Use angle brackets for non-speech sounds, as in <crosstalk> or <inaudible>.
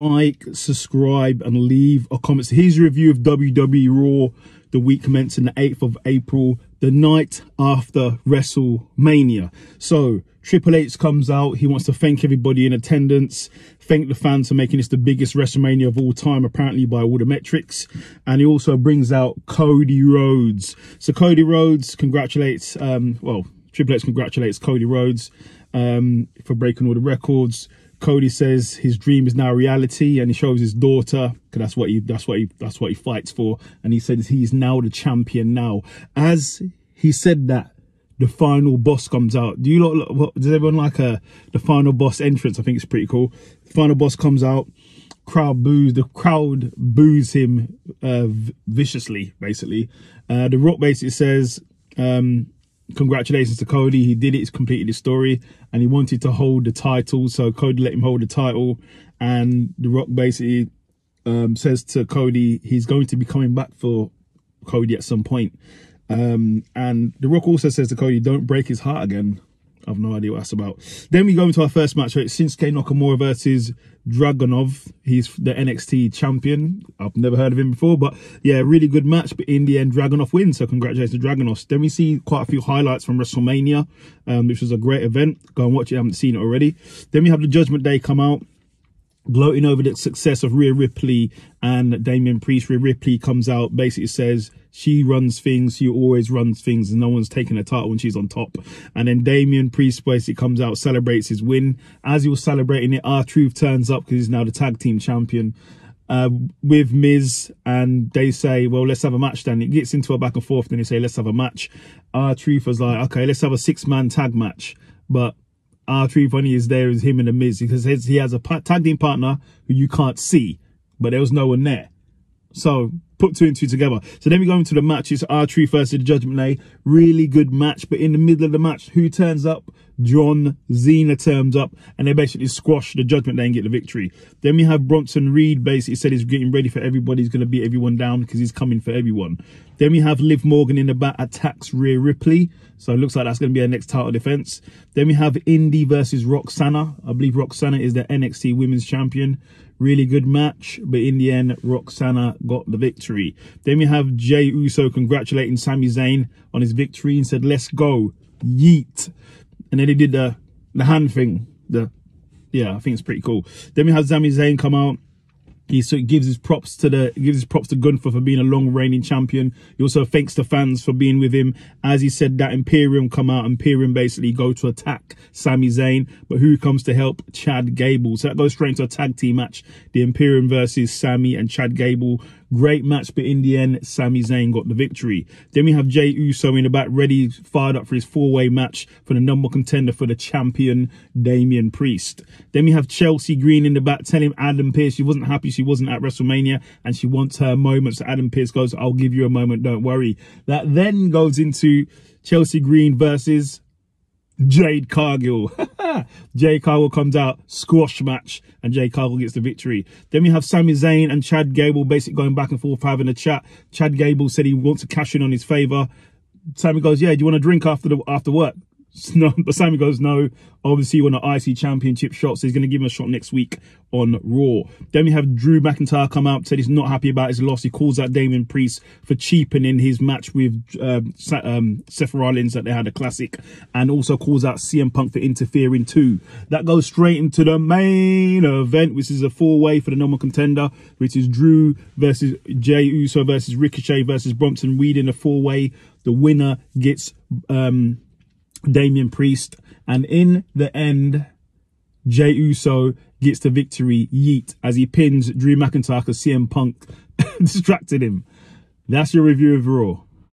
like, subscribe, and leave a comment. So here's a review of WWE Raw, the week commencing the 8th of April, the night after WrestleMania. So Triple H comes out. He wants to thank everybody in attendance, thank the fans for making this the biggest WrestleMania of all time, apparently by all the metrics. And he also brings out Cody Rhodes. So Cody Rhodes congratulates, um, well, Triple H congratulates Cody Rhodes um, for breaking all the records. Cody says his dream is now reality, and he shows his daughter because that's what he that's what he that's what he fights for. And he says he's now the champion. Now, as he said that, the final boss comes out. Do you lot? What, does everyone like a the final boss entrance? I think it's pretty cool. The final boss comes out. Crowd boos. The crowd boos him uh, viciously. Basically, uh, the Rock basically says. Um, congratulations to Cody. He did it. He's completed his story and he wanted to hold the title. So Cody let him hold the title. And The Rock basically um, says to Cody, he's going to be coming back for Cody at some point. Um, and The Rock also says to Cody, don't break his heart again. I've no idea what that's about. Then we go into our first match. It's Shinsuke Nakamura versus Dragunov. He's the NXT champion. I've never heard of him before, but yeah, really good match. But in the end, Dragunov wins. So congratulations to Dragunov. Then we see quite a few highlights from WrestleMania, um, which was a great event. Go and watch it. I haven't seen it already. Then we have the Judgment Day come out gloating over the success of Rhea Ripley and Damian Priest. Rhea Ripley comes out, basically says she runs things, she always runs things, and no one's taking a title when she's on top. And then Damian Priest basically comes out, celebrates his win. As he was celebrating it, R-Truth turns up because he's now the tag team champion. Uh, with Miz and they say, well, let's have a match then. It gets into a back and forth. Then they say, let's have a match. R-Truth was like, okay, let's have a six man tag match. But R-Truth only is there is him and the Miz because he has a tag team partner who you can't see, but there was no one there. So put two and two together. So then we go into the match. It's R-Truth versus the Judgment Day. Really good match. But in the middle of the match, who turns up? John Cena turns up and they basically squash the Judgment Day and get the victory. Then we have Bronson Reed basically said he's getting ready for everybody. He's going to beat everyone down because he's coming for everyone. Then we have Liv Morgan in the back attacks Rhea Ripley. So it looks like that's going to be our next title defense. Then we have Indi versus Roxana. I believe Roxana is the NXT Women's Champion. Really good match, but in the end, Roxana got the victory. Then we have Jey Uso congratulating Sami Zayn on his victory and said, let's go, yeet. And then he did the, the hand thing. The Yeah, I think it's pretty cool. Then we have Sami Zayn come out he so gives his props to the gives his props to Gunther for being a long reigning champion. He also thanks the fans for being with him. As he said that Imperium come out, Imperium basically go to attack Sami Zayn, but who comes to help Chad Gable? So that goes straight into a tag team match. The Imperium versus Sami and Chad Gable. Great match, but in the end, Sami Zayn got the victory. Then we have Jey Uso in the back, ready, fired up for his four-way match for the number contender for the champion, Damian Priest. Then we have Chelsea Green in the back telling Adam Pearce she wasn't happy she wasn't at WrestleMania and she wants her moments. So Adam Pearce goes, I'll give you a moment, don't worry. That then goes into Chelsea Green versus Jade Cargill. <laughs> <laughs> Jade Cargill comes out, squash match, and Jade Cargill gets the victory. Then we have Sami Zayn and Chad Gable basically going back and forth having a chat. Chad Gable said he wants to cash in on his favour. Sami goes, yeah, do you want a drink after the after work? No, but <laughs> Sami goes, no. Obviously, he won an IC championship shot, so he's going to give him a shot next week on Raw. Then we have Drew McIntyre come out, said he's not happy about his loss. He calls out Damian Priest for cheapening his match with um, um, Seth Rollins that they had a classic, and also calls out CM Punk for interfering too. That goes straight into the main event, which is a four-way for the number contender, which is Drew versus Jey Uso versus Ricochet versus Bronson Reed in a four-way. The winner gets... Um, Damian Priest. And in the end, Jey Uso gets the victory, yeet, as he pins Drew McIntyre because CM Punk <laughs> distracted him. That's your review of Raw.